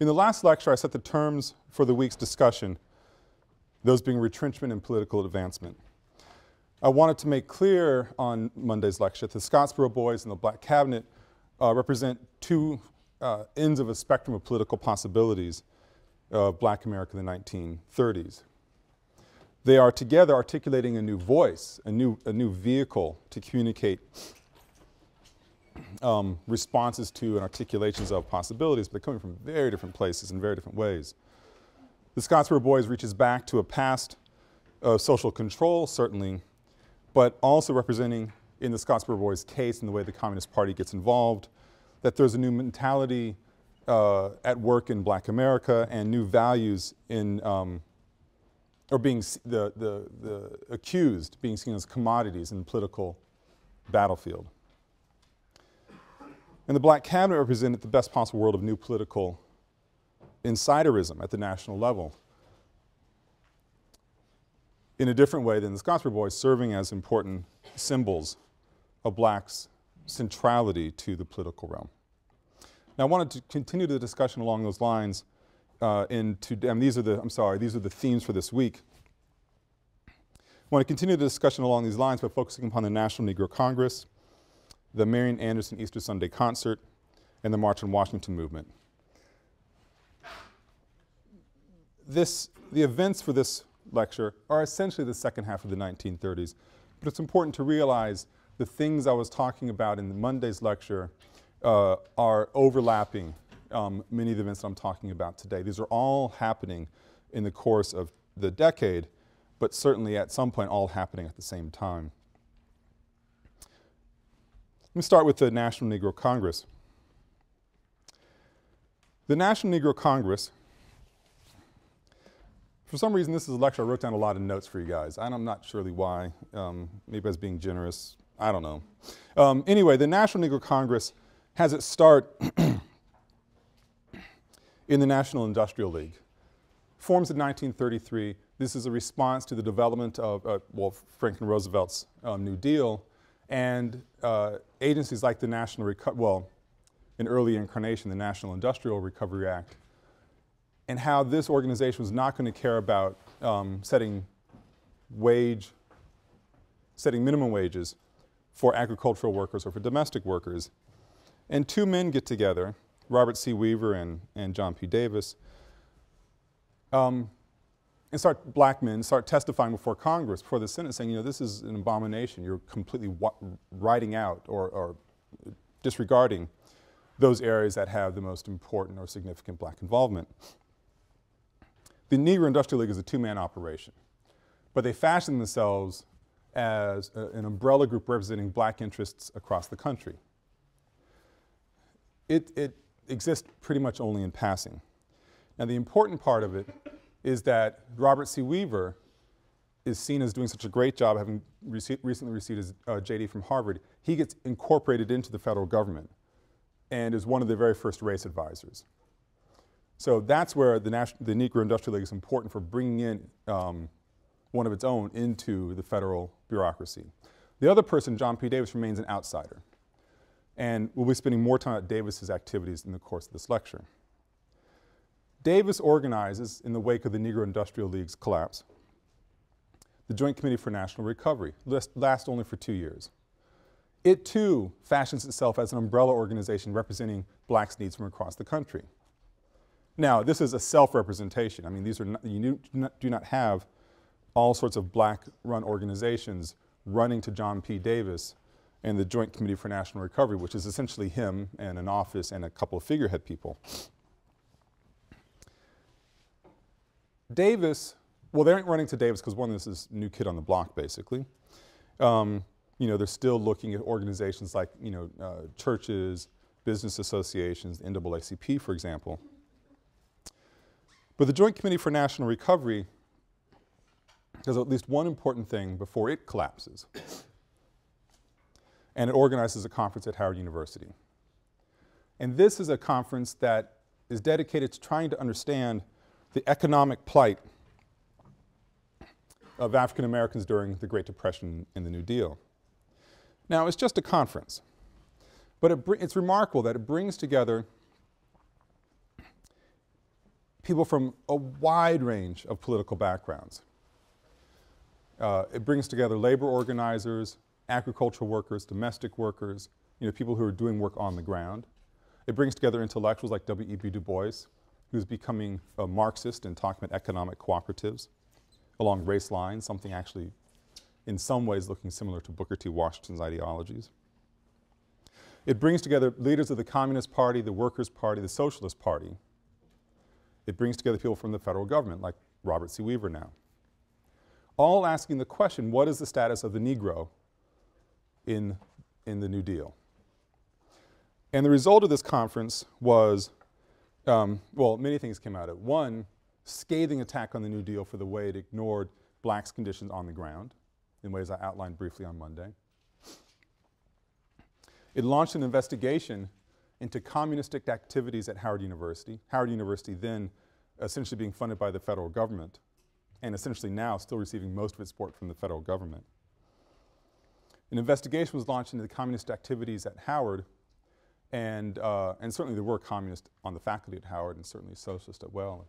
In the last lecture, I set the terms for the week's discussion, those being retrenchment and political advancement. I wanted to make clear on Monday's lecture that the Scottsboro Boys and the Black Cabinet uh, represent two uh, ends of a spectrum of political possibilities of black America in the 1930s. They are together articulating a new voice, a new, a new vehicle to communicate um, responses to and articulations of possibilities, but coming from very different places in very different ways. The Scottsboro Boys reaches back to a past of social control, certainly, but also representing in the Scottsboro Boys case and the way the Communist Party gets involved, that there's a new mentality uh, at work in black America and new values in, um, or being the, the, the accused being seen as commodities in the political battlefield. And the black cabinet represented the best possible world of new political insiderism at the national level in a different way than the Scottsboro Boys, serving as important symbols of blacks' centrality to the political realm. Now I wanted to continue the discussion along those lines uh, into, and these are the, I'm sorry, these are the themes for this week. I want to continue the discussion along these lines by focusing upon the National Negro Congress, the Marian Anderson Easter Sunday Concert, and the March on Washington movement. This, the events for this lecture are essentially the second half of the 1930s, but it's important to realize the things I was talking about in Monday's lecture uh, are overlapping um, many of the events that I'm talking about today. These are all happening in the course of the decade, but certainly at some point all happening at the same time. Let me start with the National Negro Congress. The National Negro Congress for some reason, this is a lecture I wrote down a lot of notes for you guys. and I'm not surely why. Um, maybe I was being generous. I don't know. Um, anyway, the National Negro Congress has its start in the National Industrial League. Forms in 1933. This is a response to the development of, uh, well, Franklin Roosevelt's um, New Deal and uh, agencies like the National, Reco well, in early incarnation, the National Industrial Recovery Act and how this organization was not going to care about um, setting wage, setting minimum wages for agricultural workers or for domestic workers. And two men get together, Robert C. Weaver and, and John P. Davis, um, and start, black men, start testifying before Congress, before the Senate, saying, you know, this is an abomination. You're completely writing out or, or disregarding those areas that have the most important or significant black involvement. The Negro Industrial League is a two-man operation, but they fashioned themselves as a, an umbrella group representing black interests across the country. It, it exists pretty much only in passing. Now the important part of it is that Robert C. Weaver is seen as doing such a great job, having rece recently received his uh, JD from Harvard, he gets incorporated into the federal government and is one of the very first race advisors. So that's where the, the Negro Industrial League is important for bringing in um, one of its own into the federal bureaucracy. The other person, John P. Davis, remains an outsider. And we'll be spending more time at Davis's activities in the course of this lecture. Davis organizes, in the wake of the Negro Industrial League's collapse, the Joint Committee for National Recovery, lasts only for two years. It too fashions itself as an umbrella organization representing blacks' needs from across the country. Now, this is a self-representation. I mean, these are not, you do not, do not have all sorts of black-run organizations running to John P. Davis and the Joint Committee for National Recovery, which is essentially him and an office and a couple of figurehead people. Davis, well, they aren't running to Davis because one, this is new kid on the block, basically. Um, you know, they're still looking at organizations like, you know, uh, churches, business associations, NAACP, for example. But the Joint Committee for National Recovery does at least one important thing before it collapses. And it organizes a conference at Howard University. And this is a conference that is dedicated to trying to understand the economic plight of African Americans during the Great Depression and the New Deal. Now, it's just a conference, but it it's remarkable that it brings together people from a wide range of political backgrounds. Uh, it brings together labor organizers, agricultural workers, domestic workers, you know, people who are doing work on the ground. It brings together intellectuals like W.E.B. Du Bois, who's becoming a Marxist and talking about economic cooperatives along race lines, something actually in some ways looking similar to Booker T. Washington's ideologies. It brings together leaders of the Communist Party, the Workers' Party, the Socialist Party. It brings together people from the federal government, like Robert C. Weaver now. All asking the question, what is the status of the Negro in, in the New Deal? And the result of this conference was, um, well, many things came out of it. One, scathing attack on the New Deal for the way it ignored blacks' conditions on the ground in ways I outlined briefly on Monday. It launched an investigation into communistic activities at Howard University. Howard University then essentially being funded by the federal government and essentially now still receiving most of its support from the federal government. An investigation was launched into the communist activities at Howard and, uh, and certainly there were communists on the faculty at Howard and certainly socialists as well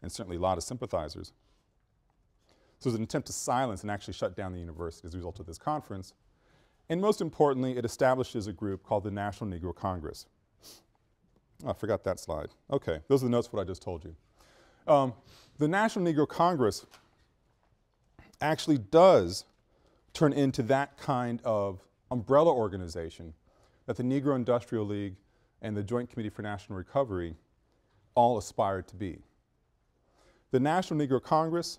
and certainly a lot of sympathizers. So it was an attempt to silence and actually shut down the university as a result of this conference. And most importantly, it establishes a group called the National Negro Congress. Oh, I forgot that slide. Okay, those are the notes what I just told you. Um, the National Negro Congress actually does turn into that kind of umbrella organization that the Negro Industrial League and the Joint Committee for National Recovery all aspired to be. The National Negro Congress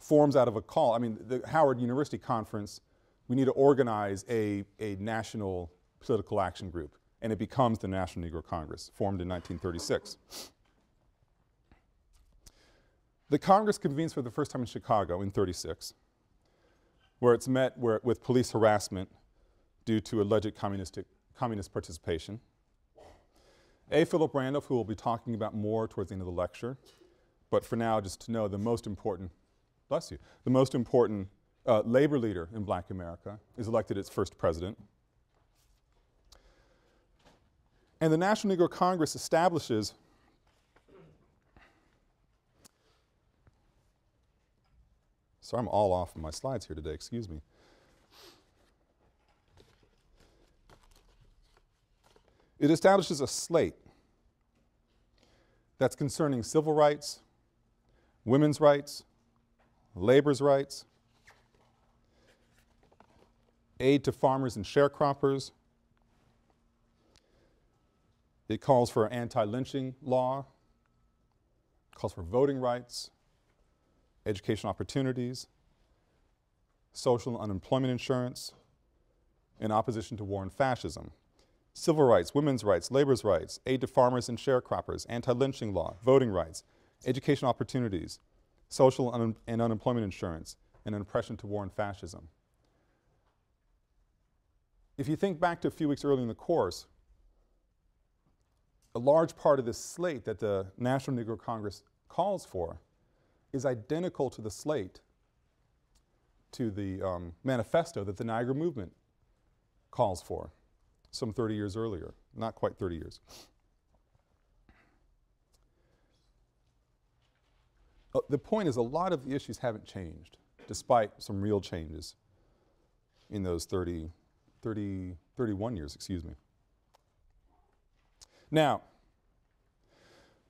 forms out of a call. I mean, the Howard University Conference, we need to organize a, a national political action group, and it becomes the National Negro Congress, formed in 1936. The Congress convenes for the first time in Chicago in 36, where it's met where, with police harassment due to alleged communist participation. A. Philip Randolph, who we'll be talking about more towards the end of the lecture, but for now, just to know the most important bless you, the most important uh, labor leader in black America is elected its first president. And the National Negro Congress establishes Sorry, I'm all off my slides here today, excuse me. It establishes a slate that's concerning civil rights, women's rights, labor's rights, aid to farmers and sharecroppers. It calls for an anti-lynching law, calls for voting rights, education opportunities, social and unemployment insurance, in opposition to war and fascism, civil rights, women's rights, labor's rights, aid to farmers and sharecroppers, anti-lynching law, voting rights, education opportunities, social un and unemployment insurance, and an oppression to war and fascism. If you think back to a few weeks earlier in the course, a large part of this slate that the National Negro Congress calls for is identical to the slate, to the um, manifesto that the Niagara Movement calls for some 30 years earlier, not quite 30 years. Uh, the point is a lot of the issues haven't changed, despite some real changes in those 30, 30, 31 years, excuse me. Now,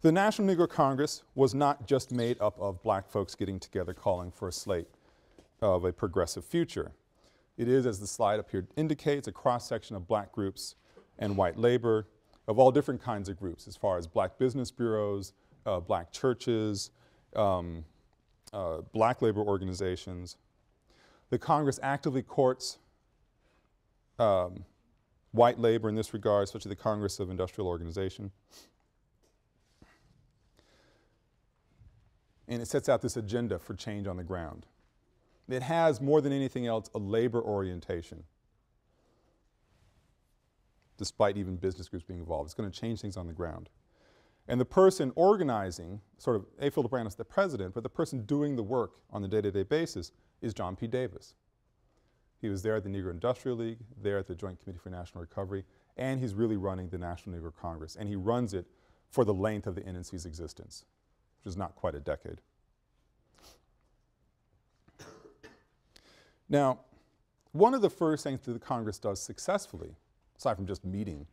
the National Negro Congress was not just made up of black folks getting together calling for a slate of a progressive future. It is, as the slide up here indicates, a cross-section of black groups and white labor of all different kinds of groups, as far as black business bureaus, uh, black churches, um, uh, black labor organizations. The Congress actively courts um, white labor in this regard, especially the Congress of Industrial Organization. And it sets out this agenda for change on the ground. It has, more than anything else, a labor orientation, despite even business groups being involved. It's going to change things on the ground. And the person organizing, sort of, A. Philip Randolph, the president, but the person doing the work on the day-to-day basis is John P. Davis. He was there at the Negro Industrial League, there at the Joint Committee for National Recovery, and he's really running the National Negro Congress. And he runs it for the length of the NNC's existence, which is not quite a decade. Now, one of the first things that the Congress does successfully, aside from just meeting,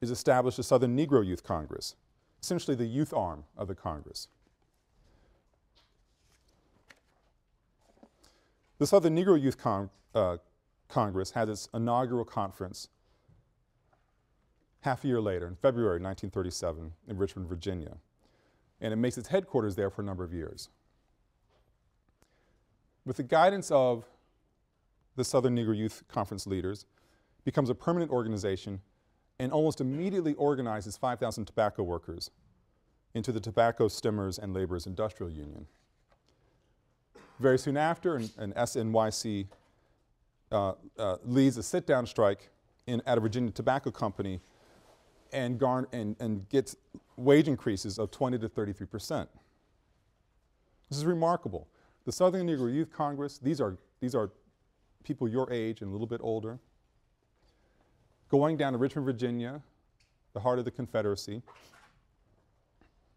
is establish the Southern Negro Youth Congress, essentially the youth arm of the Congress. The Southern Negro Youth uh, Congress had its inaugural conference half a year later, in February 1937, in Richmond, Virginia. And it makes its headquarters there for a number of years. With the guidance of the Southern Negro Youth Conference leaders, becomes a permanent organization and almost immediately organizes 5,000 tobacco workers into the Tobacco Stemmers and Laborers Industrial Union. Very soon after, an, an SNYC uh, uh, leads a sit-down strike in, at a Virginia tobacco company and, garn, and, and gets wage increases of 20 to 33 percent. This is remarkable. The Southern Negro Youth Congress, these are, these are people your age and a little bit older, going down to Richmond, Virginia, the heart of the Confederacy,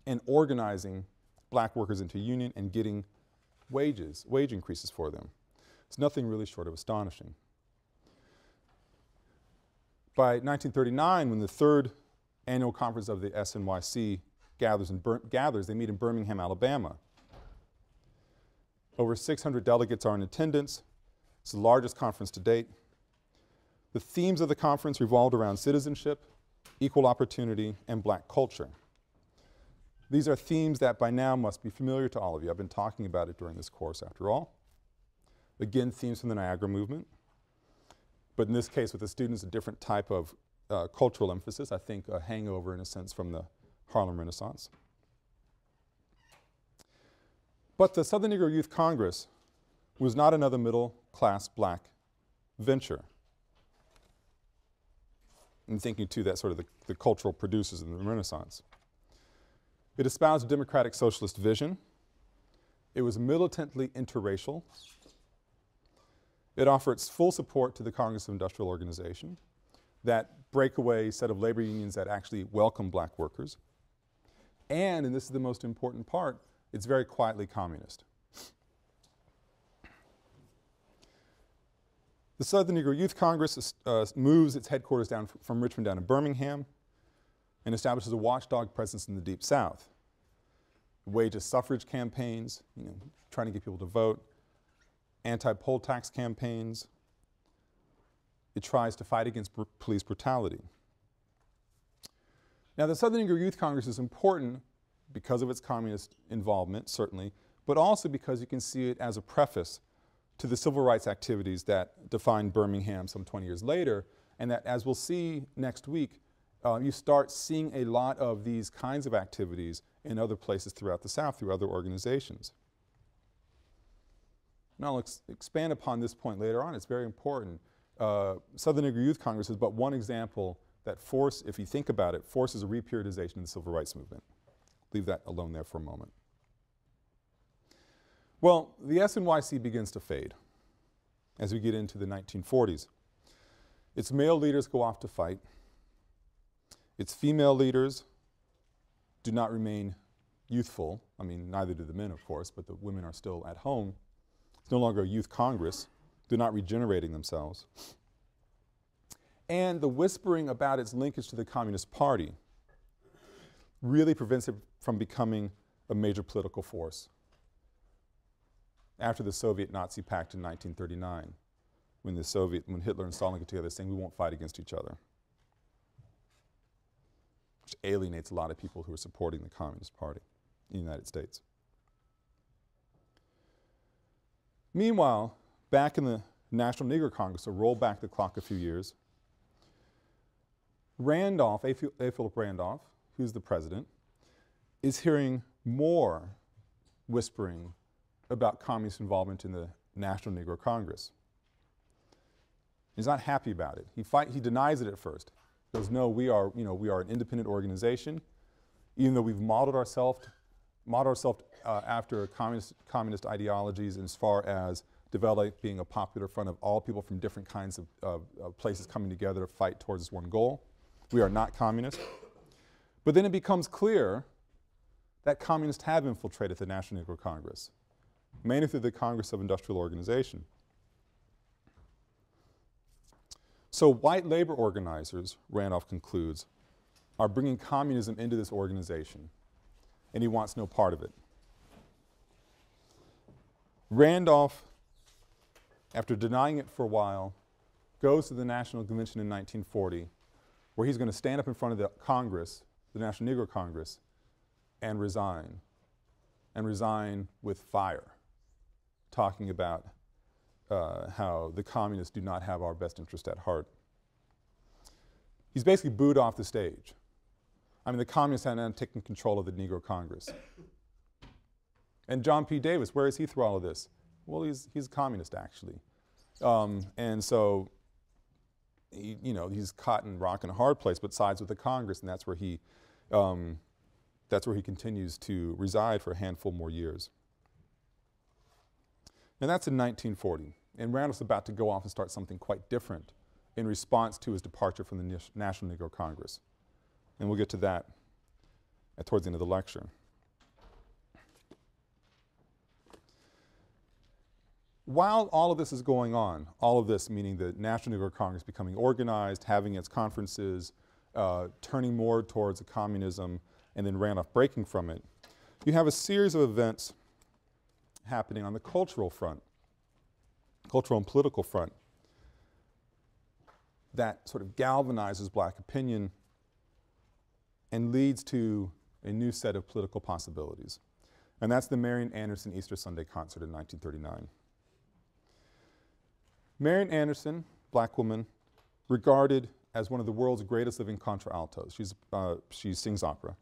and organizing black workers into union and getting wages, wage increases for them. It's nothing really short of astonishing. By 1939, when the third annual conference of the SNYC gathers, in gathers, they meet in Birmingham, Alabama. Over 600 delegates are in attendance. It's the largest conference to date. The themes of the conference revolved around citizenship, equal opportunity, and black culture. These are themes that by now must be familiar to all of you. I've been talking about it during this course after all. Again, themes from the Niagara movement, but in this case with the students a different type of uh, cultural emphasis, I think a hangover in a sense from the Harlem Renaissance. But the Southern Negro Youth Congress was not another middle class black venture. I'm thinking too that sort of the, the cultural producers in the Renaissance. It espoused a democratic socialist vision. It was militantly interracial. It offered its full support to the Congress of Industrial Organization, that breakaway set of labor unions that actually welcome black workers. And, and this is the most important part, it's very quietly communist. The Southern Negro Youth Congress uh, moves its headquarters down from Richmond down to Birmingham and establishes a watchdog presence in the Deep South. Wages suffrage campaigns, you know, trying to get people to vote, anti-poll tax campaigns. It tries to fight against br police brutality. Now the Southern Negro Youth Congress is important because of its communist involvement, certainly, but also because you can see it as a preface to the civil rights activities that defined Birmingham some 20 years later, and that as we'll see next week, uh, you start seeing a lot of these kinds of activities in other places throughout the South through other organizations. And I'll ex expand upon this point later on, it's very important. Uh, Southern Negro Youth Congress is but one example that force, if you think about it, forces a reperiodization of the civil rights movement. Leave that alone there for a moment. Well, the SNYC begins to fade as we get into the 1940s. Its male leaders go off to fight. Its female leaders do not remain youthful. I mean, neither do the men, of course, but the women are still at home. It's no longer a youth congress. They're not regenerating themselves. And the whispering about its linkage to the Communist Party really prevents it from becoming a major political force after the Soviet-Nazi pact in 1939, when the Soviet, when Hitler and Stalin get together saying we won't fight against each other, which alienates a lot of people who are supporting the Communist Party in the United States. Meanwhile, back in the National Negro Congress, so roll back the clock a few years, Randolph, A. Philip Randolph, who's the president, is hearing more whispering about communist involvement in the National Negro Congress. He's not happy about it. He, fight, he denies it at first. He goes, no, we are, you know, we are an independent organization. Even though we've modeled ourselves modeled ourselves uh, after communist, communist ideologies as far as developing being a popular front of all people from different kinds of, of, of places coming together to fight towards this one goal. We are not communist. But then it becomes clear that communists have infiltrated the National Negro Congress, mainly through the Congress of Industrial Organization. So white labor organizers, Randolph concludes, are bringing communism into this organization, and he wants no part of it. Randolph, after denying it for a while, goes to the National Convention in 1940, where he's going to stand up in front of the Congress, the National Negro Congress, and resign, and resign with fire, talking about uh, how the communists do not have our best interest at heart. He's basically booed off the stage. I mean, the communists had now taken control of the Negro Congress. And John P. Davis, where is he through all of this? Well, he's, he's a communist, actually. Um, and so, he, you know, he's caught in rock and a hard place, but sides with the Congress, and that's where he, um, that's where he continues to reside for a handful more years. And that's in 1940. And Randolph's about to go off and start something quite different in response to his departure from the National Negro Congress. And we'll get to that towards the end of the lecture. While all of this is going on, all of this meaning the National Negro Congress becoming organized, having its conferences, uh, turning more towards communism, and then Randolph breaking from it, you have a series of events happening on the cultural front, cultural and political front, that sort of galvanizes black opinion and leads to a new set of political possibilities. And that's the Marian Anderson Easter Sunday concert in 1939. Marian Anderson, black woman, regarded as one of the world's greatest living contraltos. She's, uh, she sings opera.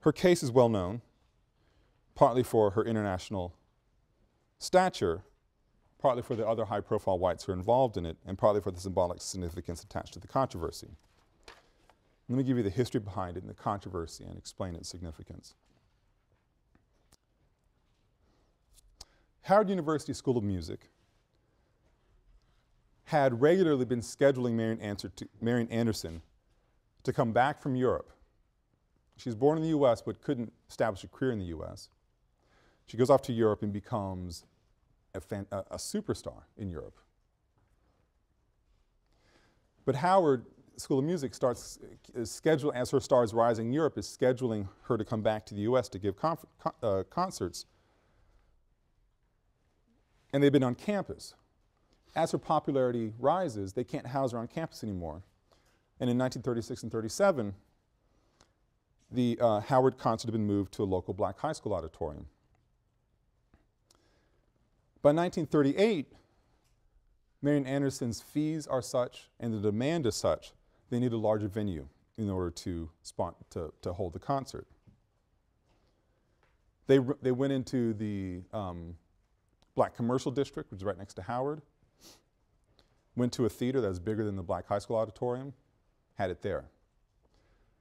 Her case is well known, partly for her international stature, partly for the other high profile whites who are involved in it, and partly for the symbolic significance attached to the controversy. Let me give you the history behind it and the controversy and explain its significance. Howard University School of Music had regularly been scheduling Marian, Anderson to come back from Europe. She was born in the US but couldn't establish a career in the US. She goes off to Europe and becomes a, fan, a, a superstar in Europe. But Howard School of Music starts uh, scheduling, as her star is rising in Europe, is scheduling her to come back to the US to give con uh, concerts. And they've been on campus. As her popularity rises, they can't house her on campus anymore. And in 1936 and 37, the uh, Howard concert had been moved to a local black high school auditorium. By 1938, Marian Anderson's fees are such and the demand is such, they need a larger venue in order to, to, to hold the concert. They, they went into the um, Black Commercial District, which is right next to Howard, went to a theater that was bigger than the Black High School Auditorium, had it there.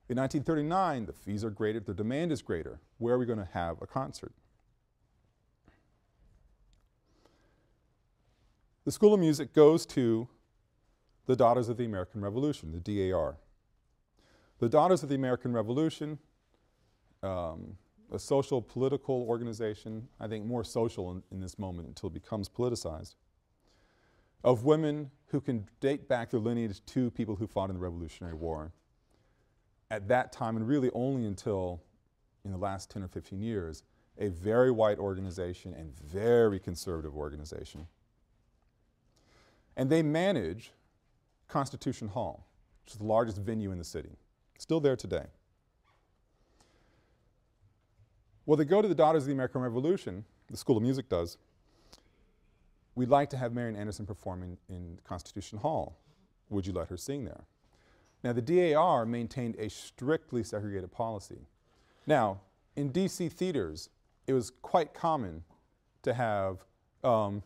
In 1939, the fees are greater, the demand is greater. Where are we going to have a concert? The School of Music goes to the Daughters of the American Revolution, the DAR. The Daughters of the American Revolution, um, a social political organization, I think more social in, in this moment until it becomes politicized, of women who can date back their lineage to people who fought in the Revolutionary War. At that time, and really only until in the last 10 or 15 years, a very white organization and very conservative organization. And they manage Constitution Hall, which is the largest venue in the city. Still there today. Well, they go to the Daughters of the American Revolution, the School of Music does. We'd like to have Marian Anderson performing in Constitution Hall. Would you let her sing there? Now, the DAR maintained a strictly segregated policy. Now, in DC theaters, it was quite common to have um,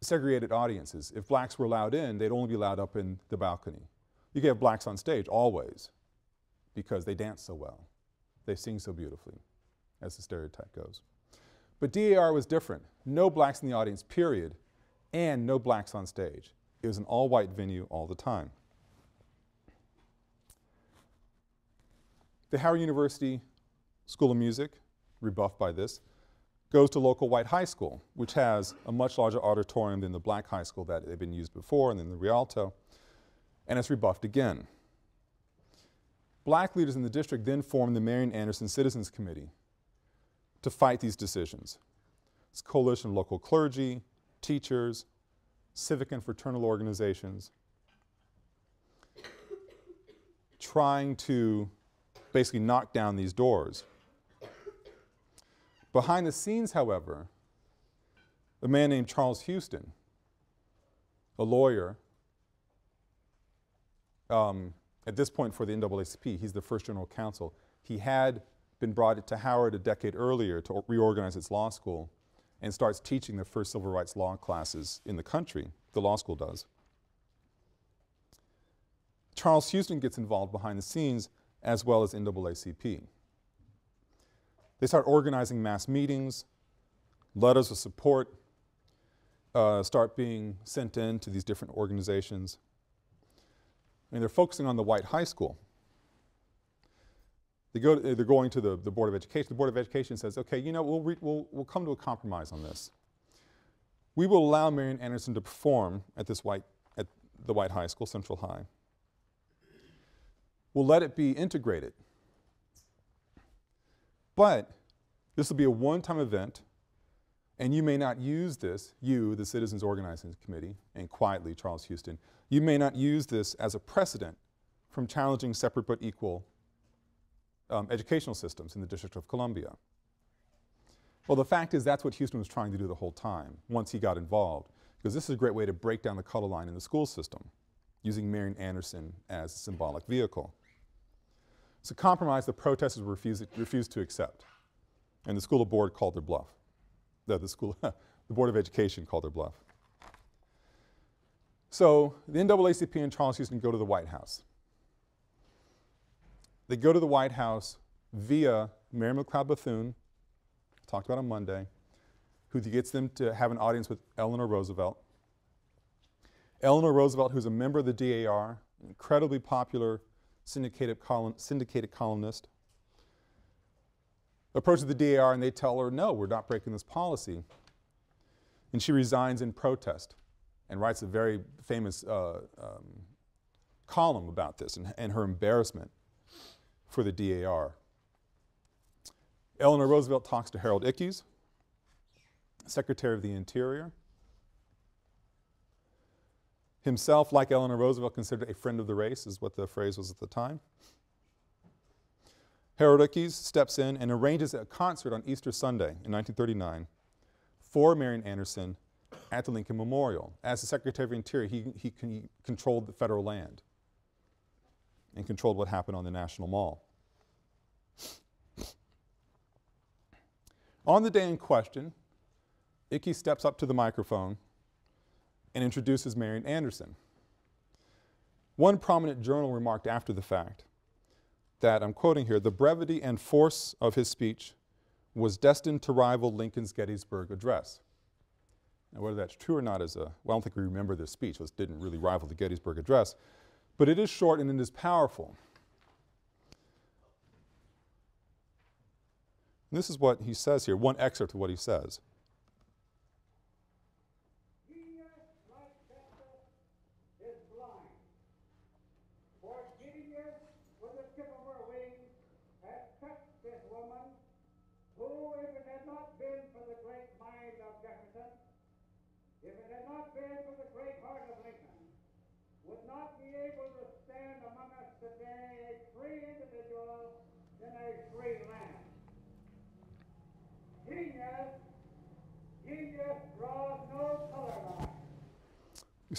segregated audiences. If blacks were allowed in, they'd only be allowed up in the balcony. You could have blacks on stage, always, because they dance so well. They sing so beautifully, as the stereotype goes. But DAR was different. No blacks in the audience, period, and no blacks on stage. It was an all-white venue all the time. The Howard University School of Music, rebuffed by this, goes to local white high school, which has a much larger auditorium than the black high school that had been used before and then the Rialto, and it's rebuffed again. Black leaders in the district then formed the Marian Anderson Citizens Committee to fight these decisions. It's a coalition of local clergy, teachers, civic and fraternal organizations, trying to basically knock down these doors. Behind the scenes, however, a man named Charles Houston, a lawyer, um, at this point for the NAACP, he's the first general counsel. He had been brought to Howard a decade earlier to reorganize its law school and starts teaching the first civil rights law classes in the country, the law school does. Charles Houston gets involved behind the scenes as well as NAACP. They start organizing mass meetings, letters of support uh, start being sent in to these different organizations. And they're focusing on the white high school. They go to, they're going to the, the Board of Education. The Board of Education says, okay, you know, we'll, we'll, we'll come to a compromise on this. We will allow Marian Anderson to perform at this white, at the White High School, Central High. We'll let it be integrated. But this will be a one-time event, and you may not use this, you, the Citizens Organizing Committee, and quietly, Charles Houston, you may not use this as a precedent from challenging separate but equal um, educational systems in the District of Columbia. Well, the fact is that's what Houston was trying to do the whole time once he got involved, because this is a great way to break down the color line in the school system, using Marian Anderson as a symbolic vehicle. It's a compromise the protesters refused, refused to accept, and the school board called their bluff. The, the school, the Board of Education called their bluff. So the NAACP and Charles Houston go to the White House. They go to the White House via Mary McLeod Bethune, talked about on Monday, who gets them to have an audience with Eleanor Roosevelt. Eleanor Roosevelt, who's a member of the DAR, incredibly popular syndicated, syndicated columnist, approaches the DAR and they tell her, no, we're not breaking this policy. And she resigns in protest and writes a very famous uh, um, column about this and, and her embarrassment for the DAR. Eleanor Roosevelt talks to Harold Ickes, Secretary of the Interior. Himself, like Eleanor Roosevelt, considered a friend of the race, is what the phrase was at the time. Harold Ickes steps in and arranges a concert on Easter Sunday in 1939 for Marian Anderson at the Lincoln Memorial. As the Secretary of Interior, he, he, he controlled the federal land and controlled what happened on the National Mall. On the day in question, Ickes steps up to the microphone and introduces Marian Anderson. One prominent journal remarked after the fact that, I'm quoting here, the brevity and force of his speech was destined to rival Lincoln's Gettysburg Address. Now, whether that's true or not is a, well, I don't think we remember this speech. It didn't really rival the Gettysburg Address. But it is short and it is powerful. And this is what he says here, one excerpt of what he says.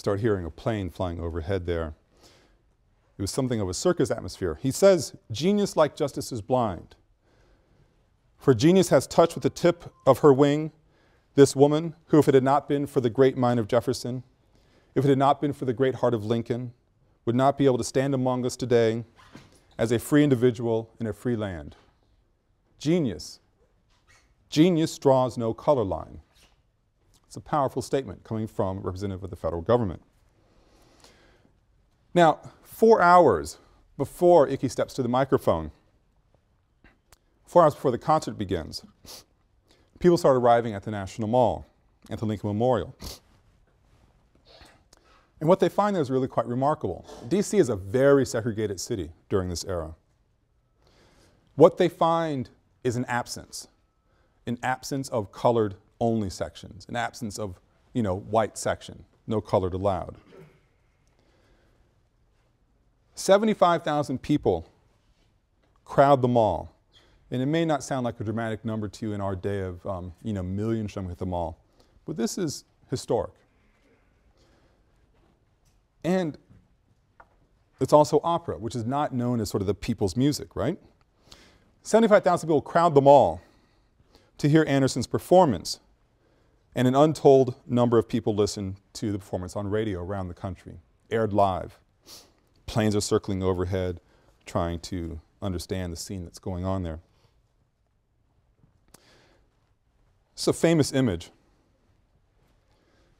Start hearing a plane flying overhead there. It was something of a circus atmosphere. He says, Genius like justice is blind. For genius has touched with the tip of her wing this woman who, if it had not been for the great mind of Jefferson, if it had not been for the great heart of Lincoln, would not be able to stand among us today as a free individual in a free land. Genius. Genius draws no color line. It's a powerful statement coming from a representative of the federal government. Now, four hours before Ickes steps to the microphone, four hours before the concert begins, people start arriving at the National Mall, at the Lincoln Memorial. And what they find there is really quite remarkable. DC is a very segregated city during this era. What they find is an absence, an absence of colored only sections, an absence of, you know, white section, no colored allowed. 75,000 people crowd the mall. And it may not sound like a dramatic number to you in our day of, um, you know, millions showing at the mall, but this is historic. And it's also opera, which is not known as sort of the people's music, right? 75,000 people crowd the mall to hear Anderson's performance, and an untold number of people listen to the performance on radio around the country, aired live. Planes are circling overhead, trying to understand the scene that's going on there. It's a famous image.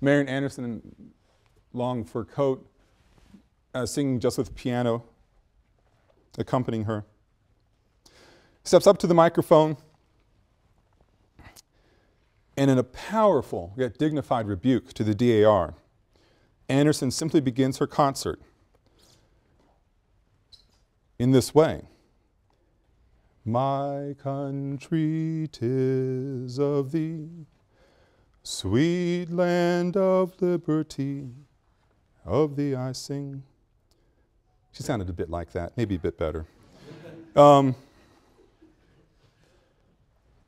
Marian Anderson in long fur coat, uh, singing just with piano accompanying her. Steps up to the microphone and in a powerful yet dignified rebuke to the DAR, Anderson simply begins her concert in this way. My country, tis of thee, sweet land of liberty, of thee I sing. She sounded a bit like that, maybe a bit better. Um,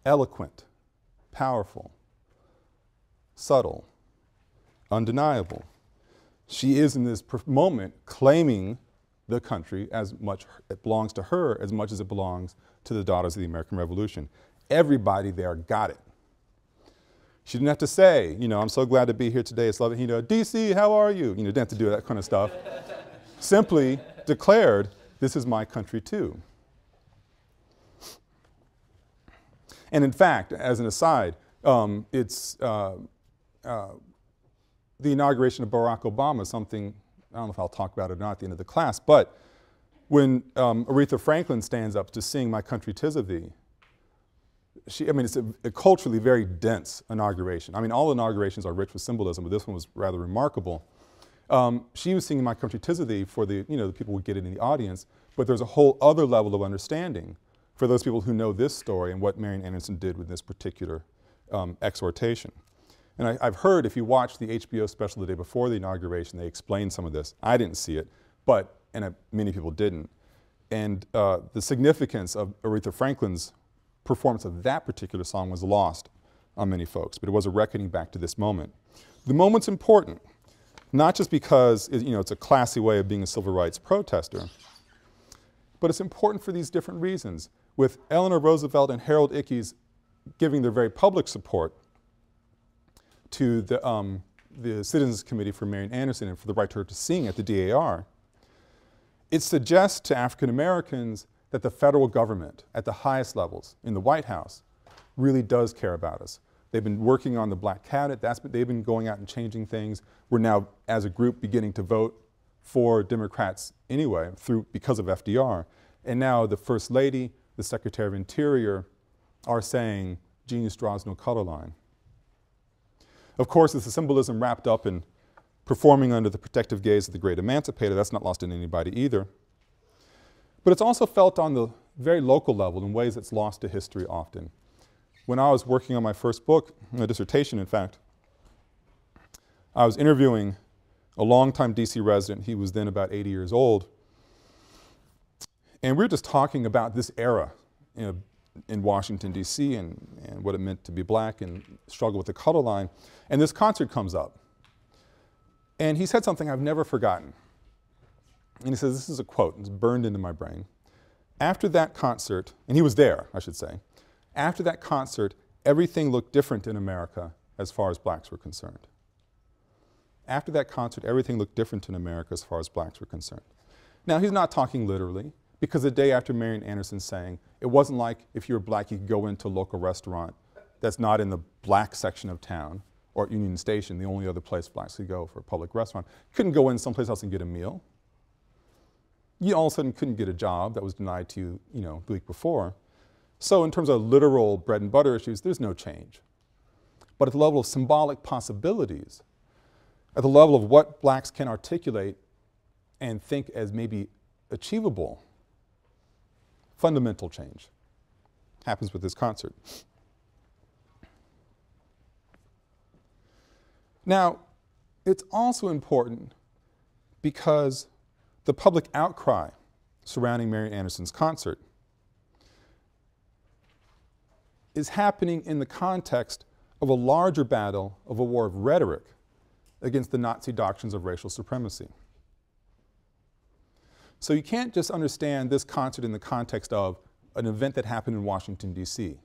eloquent, powerful, subtle, undeniable. She is in this moment claiming the country as much it belongs to her as much as it belongs to the daughters of the American Revolution. Everybody there got it. She didn't have to say, you know, I'm so glad to be here today. It's lovely, you know, DC, how are you? You know, didn't have to do that kind of stuff. Simply declared, this is my country too. And in fact, as an aside, um, it's uh, the inauguration of Barack Obama, something, I don't know if I'll talk about it or not at the end of the class, but when um, Aretha Franklin stands up to sing My Country Tis of Thee, she, I mean, it's a, a, culturally very dense inauguration. I mean, all inaugurations are rich with symbolism, but this one was rather remarkable. Um, she was singing My Country Tis of Thee for the, you know, the people who get it in the audience, but there's a whole other level of understanding for those people who know this story and what Marian Anderson did with this particular um, exhortation. And I, have heard if you watch the HBO special the day before the inauguration, they explained some of this. I didn't see it, but and uh, many people didn't. And uh, the significance of Aretha Franklin's performance of that particular song was lost on many folks, but it was a reckoning back to this moment. The moment's important, not just because it, you know, it's a classy way of being a civil rights protester, but it's important for these different reasons. With Eleanor Roosevelt and Harold Ickes giving their very public support to the, um, the Citizens Committee for Marian Anderson and for the right to her to sing at the DAR, it suggests to African Americans that the federal government at the highest levels in the White House really does care about us. They've been working on the black cabinet. That's been, they've been going out and changing things. We're now, as a group, beginning to vote for Democrats anyway, through because of FDR. And now the First Lady, the Secretary of Interior, are saying genius draws no color line. Of course, it's a symbolism wrapped up in performing under the protective gaze of the great emancipator. That's not lost on anybody either. But it's also felt on the very local level in ways that's lost to history often. When I was working on my first book, a dissertation in fact, I was interviewing a longtime DC resident. He was then about 80 years old. And we were just talking about this era you know, in Washington, D.C., and, and what it meant to be black and struggle with the color line. And this concert comes up. And he said something I've never forgotten. And he says, This is a quote, it's burned into my brain. After that concert, and he was there, I should say, after that concert, everything looked different in America as far as blacks were concerned. After that concert, everything looked different in America as far as blacks were concerned. Now, he's not talking literally, because the day after Marian Anderson sang, it wasn't like if you were black, you could go into a local restaurant that's not in the black section of town or Union Station, the only other place blacks could go for a public restaurant. Couldn't go in someplace else and get a meal. You all of a sudden couldn't get a job that was denied to you, you know, the week before. So in terms of literal bread and butter issues, there's no change. But at the level of symbolic possibilities, at the level of what blacks can articulate and think as maybe achievable, fundamental change happens with this concert. Now, it's also important because the public outcry surrounding Marian Anderson's concert is happening in the context of a larger battle of a war of rhetoric against the Nazi doctrines of racial supremacy. So you can't just understand this concert in the context of an event that happened in Washington, D.C.,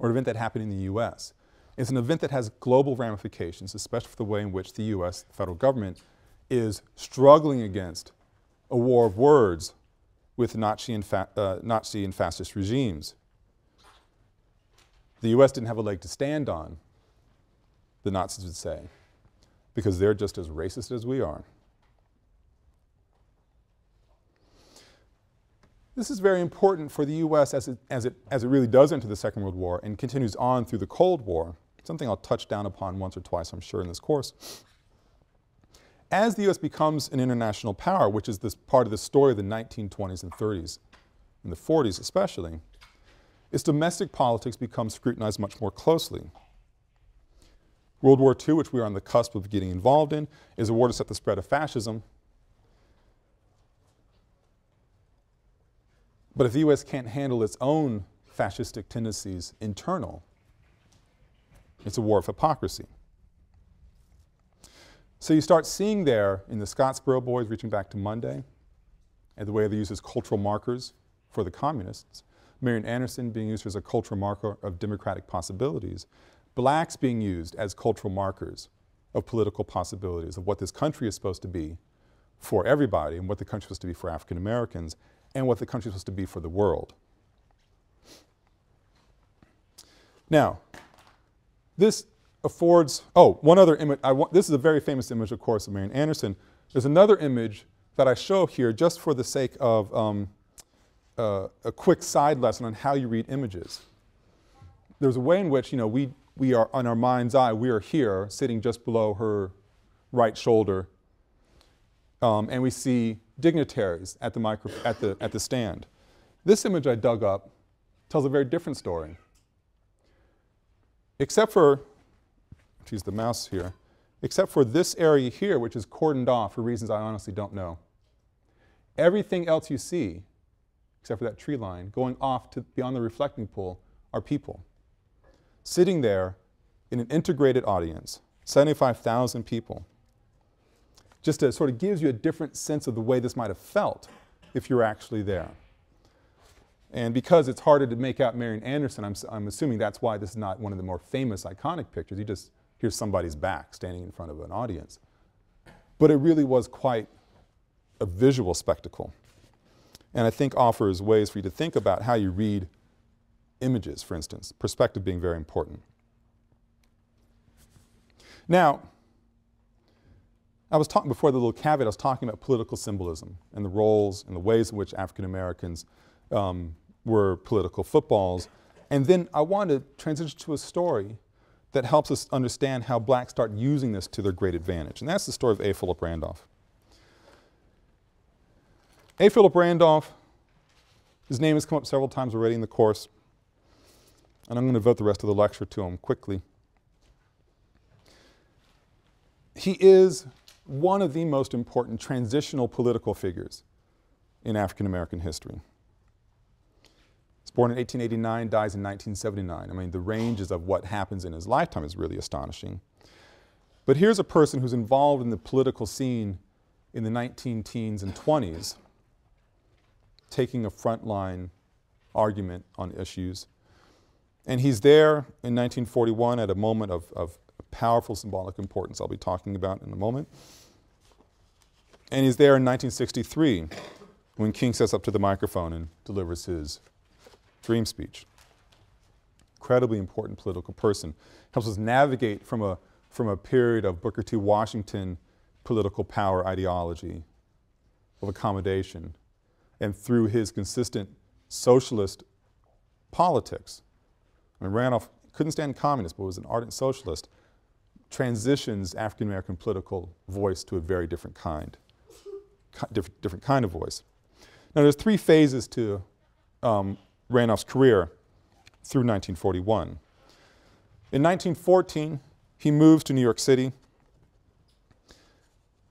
or an event that happened in the U.S. It's an event that has global ramifications, especially for the way in which the U.S. federal government is struggling against a war of words with Nazi and, uh, Nazi and fascist regimes. The U.S. didn't have a leg to stand on, the Nazis would say, because they're just as racist as we are. This is very important for the U.S. as it, as, it, as it really does enter the Second World War and continues on through the Cold War, something I'll touch down upon once or twice, I'm sure, in this course. As the U.S. becomes an international power, which is this part of the story of the 1920s and 30s, and the 40s especially, its domestic politics become scrutinized much more closely. World War II, which we are on the cusp of getting involved in, is a war to stop the spread of fascism. But if the U.S. can't handle its own fascistic tendencies internal, it's a war of hypocrisy. So you start seeing there in the Scottsboro Boys reaching back to Monday, and the way they use as cultural markers for the communists, Marian Anderson being used as a cultural marker of democratic possibilities, blacks being used as cultural markers of political possibilities, of what this country is supposed to be for everybody, and what the country is supposed to be for African Americans, and what the country is supposed to be for the world. Now, this affords, oh, one other image, this is a very famous image, of course, of Marian Anderson. There's another image that I show here just for the sake of um, uh, a quick side lesson on how you read images. There's a way in which, you know, we, we are, on our mind's eye, we are here, sitting just below her right shoulder, um, and we see dignitaries at the, micro, at, the, at the stand. This image I dug up tells a very different story. Except for, use the mouse here, except for this area here, which is cordoned off for reasons I honestly don't know. Everything else you see except for that tree line, going off to beyond the reflecting pool are people. Sitting there in an integrated audience, 75,000 people. Just to sort of gives you a different sense of the way this might have felt if you're actually there. And because it's harder to make out Marian Anderson, I'm, I'm assuming that's why this is not one of the more famous iconic pictures. You just hear somebody's back standing in front of an audience. But it really was quite a visual spectacle and I think offers ways for you to think about how you read images, for instance, perspective being very important. Now, I was talking before the little caveat, I was talking about political symbolism and the roles and the ways in which African Americans um, were political footballs. And then I wanted to transition to a story that helps us understand how blacks start using this to their great advantage. And that's the story of A. Philip Randolph. A. Philip Randolph, his name has come up several times already in the course, and I'm going to devote the rest of the lecture to him quickly. He is one of the most important transitional political figures in African American history. He's born in 1889, dies in 1979. I mean, the ranges of what happens in his lifetime is really astonishing. But here's a person who's involved in the political scene in the 19 teens and 20s taking a frontline argument on issues. And he's there in 1941 at a moment of, of powerful symbolic importance I'll be talking about in a moment. And he's there in 1963 when King steps up to the microphone and delivers his dream speech. Incredibly important political person. Helps us navigate from a, from a period of Booker T. Washington political power ideology of accommodation and through his consistent socialist politics. I mean, Randolph couldn't stand communists, but was an ardent socialist, transitions African American political voice to a very different kind, different, different kind of voice. Now, there's three phases to um, Randolph's career through 1941. In 1914, he moves to New York City,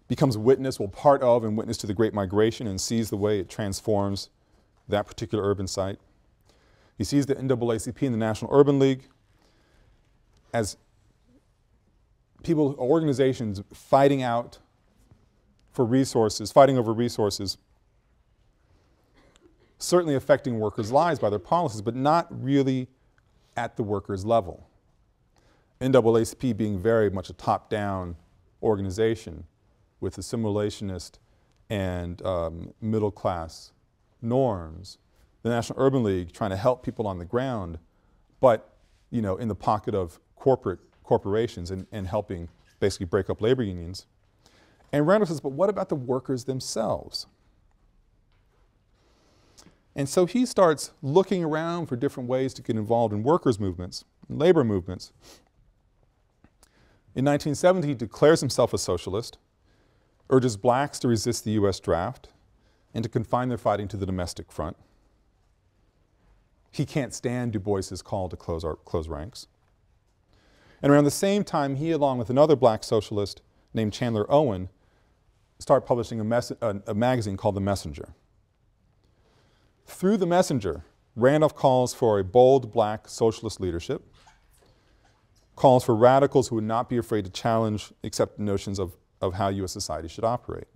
becomes witness, well, part of and witness to the Great Migration and sees the way it transforms that particular urban site. He sees the NAACP and the National Urban League as people, organizations fighting out for resources, fighting over resources, certainly affecting workers' lives by their policies, but not really at the workers' level. NAACP being very much a top-down organization with assimilationist and um, middle-class norms. The National Urban League trying to help people on the ground, but you know, in the pocket of corporate corporations and, and helping basically break up labor unions. And Randolph says, but what about the workers themselves? And so he starts looking around for different ways to get involved in workers' movements, labor movements. In 1970, he declares himself a socialist, urges blacks to resist the US draft, and to confine their fighting to the domestic front. He can't stand Du Bois's call to close, our, close ranks. And around the same time, he, along with another black socialist named Chandler Owen, start publishing a, a, a magazine called The Messenger. Through The Messenger, Randolph calls for a bold black socialist leadership, calls for radicals who would not be afraid to challenge accepted notions of, of how U.S. society should operate.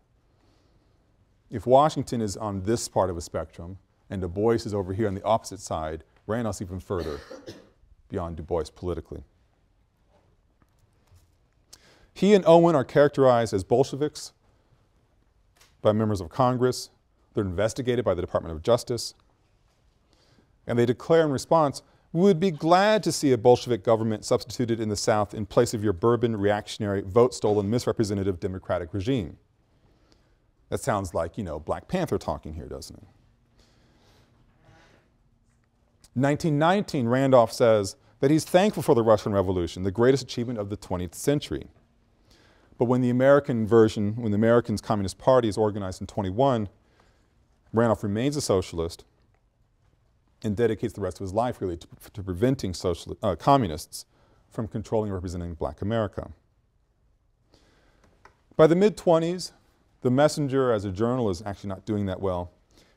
If Washington is on this part of a spectrum and Du Bois is over here on the opposite side, Randolph's even further beyond Du Bois politically. He and Owen are characterized as Bolsheviks by members of Congress. They're investigated by the Department of Justice. And they declare in response, we would be glad to see a Bolshevik government substituted in the South in place of your bourbon, reactionary, vote-stolen, misrepresentative democratic regime. That sounds like, you know, Black Panther talking here, doesn't it? 1919, Randolph says that he's thankful for the Russian Revolution, the greatest achievement of the 20th century. But when the American version, when the American Communist Party is organized in 21, Randolph remains a socialist and dedicates the rest of his life really to, to preventing social, uh, communists from controlling and representing black America. By the mid-20s, the Messenger as a journal is actually not doing that well.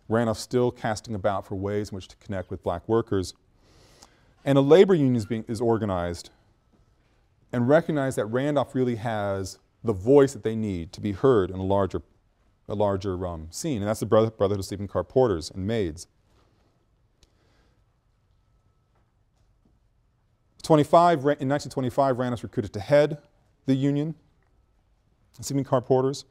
Randolph still casting about for ways in which to connect with black workers. And a labor union is, being, is organized and recognize that Randolph really has the voice that they need to be heard in a larger, a larger um, scene. And that's the Brother, Brotherhood of Sleeping Car Porters and Maids. 25, in 1925, Randolph recruited to head the union, sleeping car porters.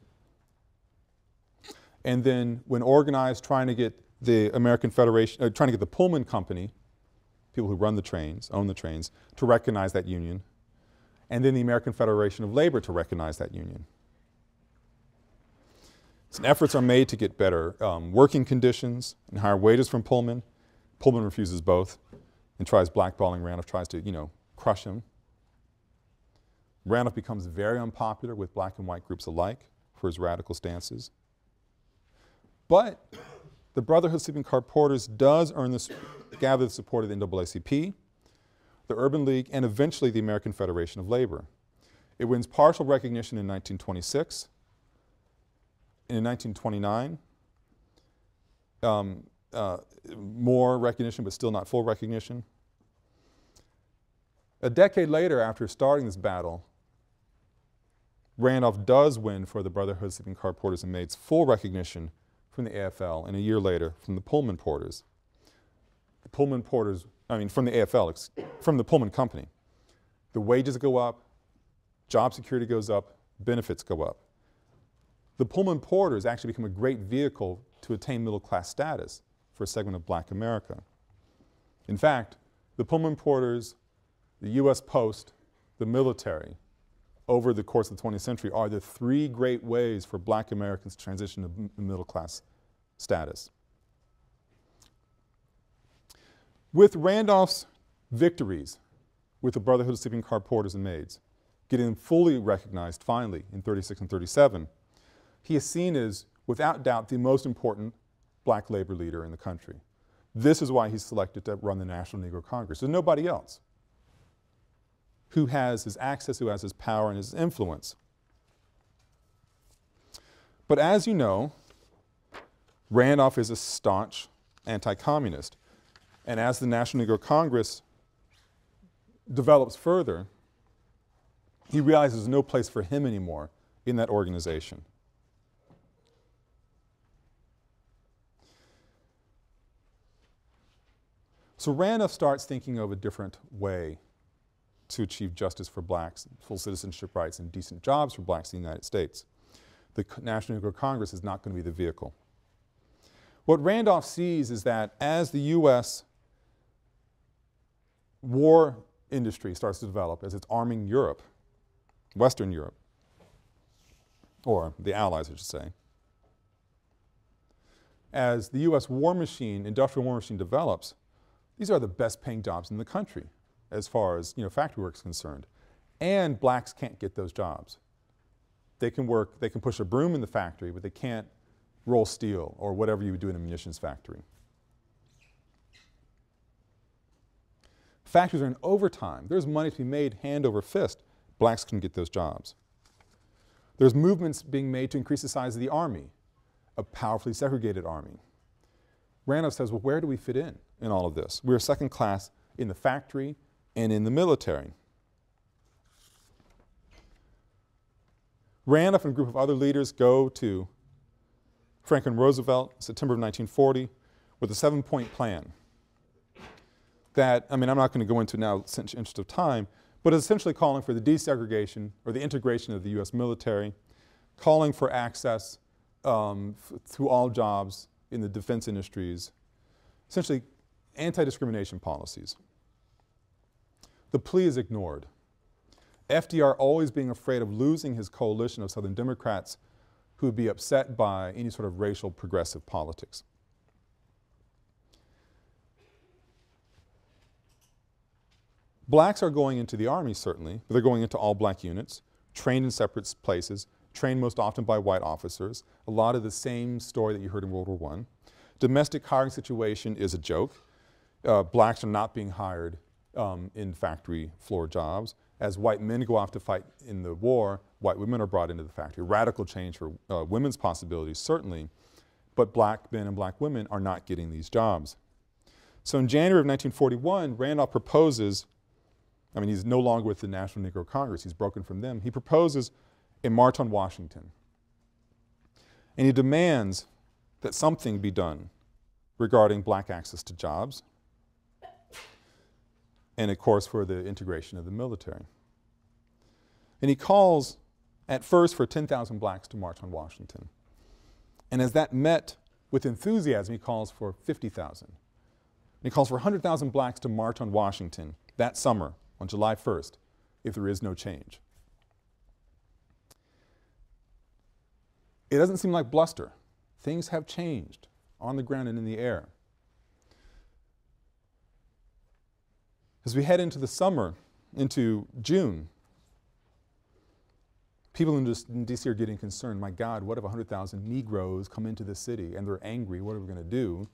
And then when organized, trying to get the American Federation, uh, trying to get the Pullman Company, people who run the trains, own the trains, to recognize that union. And then the American Federation of Labor to recognize that union. Efforts are made to get better um, working conditions and higher wages from Pullman. Pullman refuses both and tries blackballing Randolph, tries to, you know, crush him. Randolph becomes very unpopular with black and white groups alike for his radical stances. But the Brotherhood of Sleeping Car Porters does earn this, gather the support of the NAACP, the Urban League, and eventually the American Federation of Labor. It wins partial recognition in 1926. and In 1929, um, uh, more recognition, but still not full recognition. A decade later, after starting this battle, Randolph does win for the Brotherhood of Sleeping Car Porters and Maids full recognition from the AFL, and a year later from the Pullman Porters. The Pullman Porters, I mean, from the AFL, from the Pullman Company. The wages go up, job security goes up, benefits go up. The Pullman Porters actually become a great vehicle to attain middle class status for a segment of black America. In fact, the Pullman Porters, the US Post, the military, over the course of the 20th century are the three great ways for black Americans to transition to middle class status. With Randolph's victories with the Brotherhood of Sleeping Car Porters and Maids, getting fully recognized finally in 36 and 37, he is seen as, without doubt, the most important black labor leader in the country. This is why he's selected to run the National Negro Congress. There's nobody else who has his access, who has his power and his influence. But as you know, Randolph is a staunch anti-communist. And as the National Negro Congress develops further, he realizes there's no place for him anymore in that organization. So Randolph starts thinking of a different way to achieve justice for blacks, full citizenship rights, and decent jobs for blacks in the United States. The National Negro Congress is not going to be the vehicle. What Randolph sees is that as the U.S. war industry starts to develop, as it's arming Europe, Western Europe, or the Allies, I should say, as the U.S. war machine, industrial war machine develops, these are the best paying jobs in the country as far as you know, factory work is concerned. And blacks can't get those jobs. They can work, they can push a broom in the factory, but they can't roll steel or whatever you would do in a munitions factory. Factories are in overtime. There's money to be made hand over fist. Blacks can get those jobs. There's movements being made to increase the size of the army, a powerfully segregated army. Randolph says, well, where do we fit in in all of this? We're second class in the factory and in the military. Randolph and a group of other leaders go to Franklin Roosevelt, September of 1940, with a seven point plan that, I mean, I'm not going to go into now in interest of time, but is essentially calling for the desegregation or the integration of the U.S. military, calling for access um, to all jobs in the defense industries, essentially anti discrimination policies. The plea is ignored. FDR always being afraid of losing his coalition of Southern Democrats who would be upset by any sort of racial progressive politics. Blacks are going into the Army, certainly, but they're going into all black units, trained in separate places, trained most often by white officers, a lot of the same story that you heard in World War I. Domestic hiring situation is a joke. Uh, blacks are not being hired um, in factory floor jobs. As white men go off to fight in the war, white women are brought into the factory. Radical change for uh, women's possibilities, certainly, but black men and black women are not getting these jobs. So in January of 1941, Randolph proposes, I mean, he's no longer with the National Negro Congress, he's broken from them. He proposes a march on Washington. And he demands that something be done regarding black access to jobs, and of course for the integration of the military. And he calls at first for 10,000 blacks to march on Washington. And as that met with enthusiasm, he calls for 50,000. And he calls for 100,000 blacks to march on Washington that summer on July 1st if there is no change. It doesn't seem like bluster. Things have changed on the ground and in the air. As we head into the summer, into June, people in, in DC are getting concerned. My God, what if 100,000 Negroes come into the city and they're angry? What are we going to do?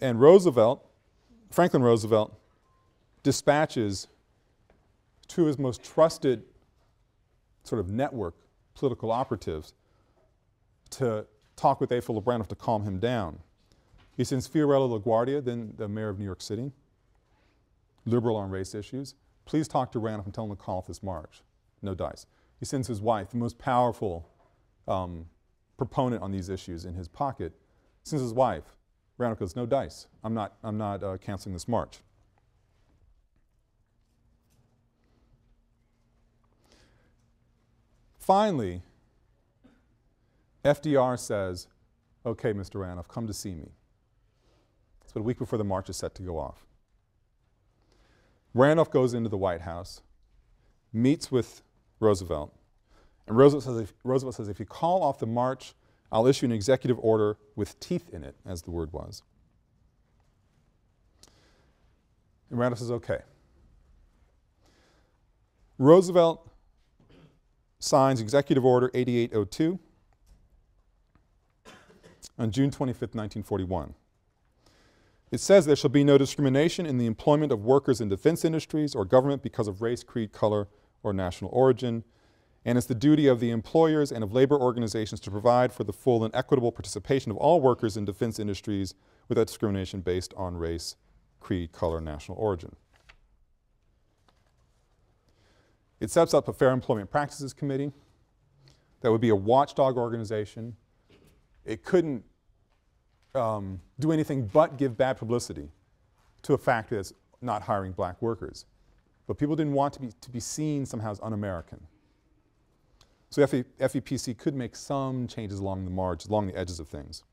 And Roosevelt, Franklin Roosevelt, dispatches to his most trusted sort of network political operatives to talk with A. Philip Randolph to calm him down. He sends Fiorello LaGuardia, then the mayor of New York City, liberal on race issues. Please talk to Randolph and tell him to call off this march. No dice. He sends his wife, the most powerful um, proponent on these issues in his pocket, sends his wife. Randolph goes, no dice. I'm not, I'm not uh, canceling this march. Finally, FDR says, okay, Mr. Randolph, come to see me. It's about a week before the march is set to go off. Randolph goes into the White House, meets with Roosevelt, and Roosevelt says, if, Roosevelt says, if you call off the march, I'll issue an executive order with teeth in it, as the word was. And Randolph says, okay. Roosevelt signs Executive Order 8802 on June 25, 1941. It says there shall be no discrimination in the employment of workers in defense industries or government because of race, creed, color, or national origin, and it's the duty of the employers and of labor organizations to provide for the full and equitable participation of all workers in defense industries without discrimination based on race, creed, color, national origin. It sets up a Fair Employment Practices Committee that would be a watchdog organization. It couldn't um, do anything but give bad publicity to a factory that's not hiring black workers. But people didn't want to be, to be seen somehow as un-American. So FE, FEPC could make some changes along the margins, along the edges of things.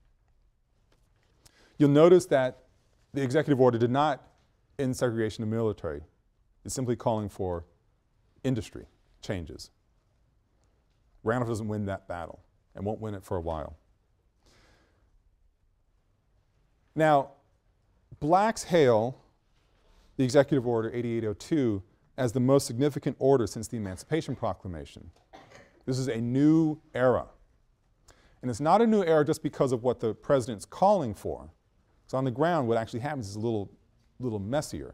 You'll notice that the executive order did not end segregation of the military. It's simply calling for industry changes. Randolph doesn't win that battle and won't win it for a while. Now, blacks hail the Executive Order 8802 as the most significant order since the Emancipation Proclamation. This is a new era. And it's not a new era just because of what the president's calling for. Because on the ground, what actually happens is a little, little messier.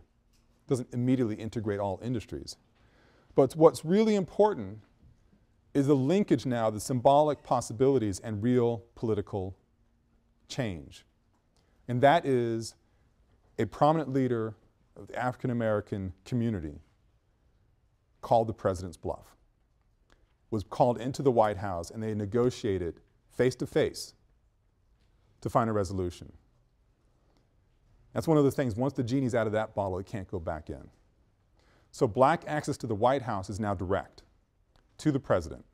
It doesn't immediately integrate all industries. But what's really important is the linkage now, the symbolic possibilities and real political change. And that is a prominent leader of the African American community called the President's Bluff, was called into the White House and they negotiated face to face to find a resolution. That's one of the things, once the genie's out of that bottle, it can't go back in. So black access to the White House is now direct to the president.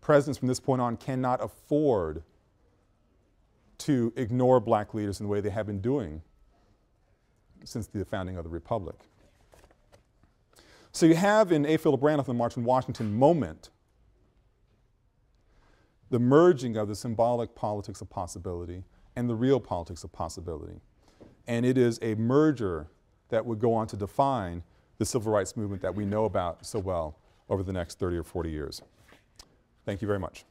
Presidents from this point on cannot afford to ignore black leaders in the way they have been doing since the founding of the Republic. So you have in A. Philip Randolph and March on Washington moment the merging of the symbolic politics of possibility and the real politics of possibility. And it is a merger that would go on to define the civil rights movement that we know about so well over the next 30 or 40 years. Thank you very much.